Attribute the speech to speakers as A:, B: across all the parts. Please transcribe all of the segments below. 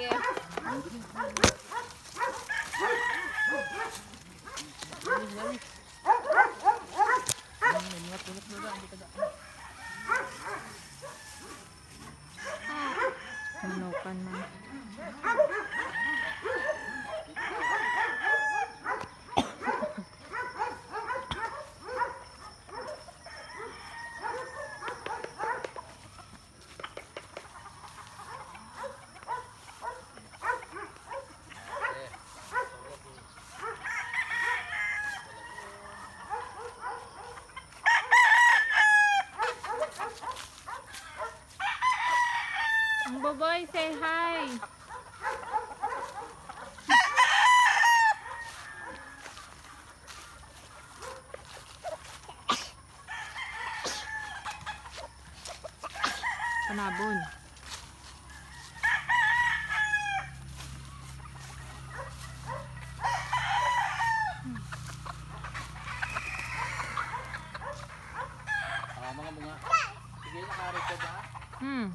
A: Okay. Manukan Ang baboy, say hi. Panabon.
B: Ah, mga bunga. Sige, naka-record ha.
A: Hmm.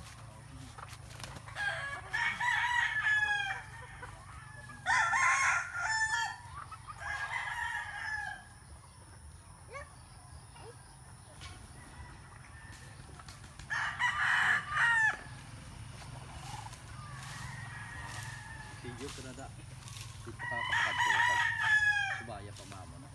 B: Sige, ito na da. Ko. Subaya pa mamo na.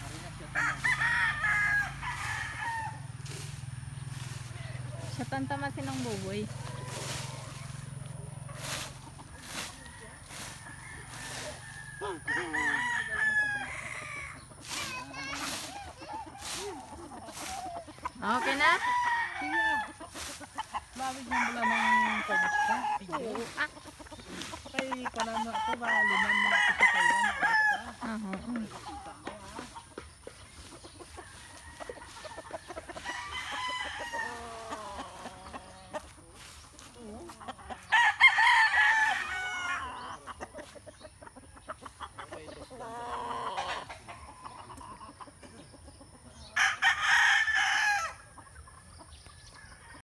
B: Ari na siya tanong.
A: Siya tantama sinang baboy. Okay na?
B: Mula ng pagod ka. Piyo.
A: Ah,
B: Kay panama ko ba, liman mo na ako sa ka.
A: ah, oo.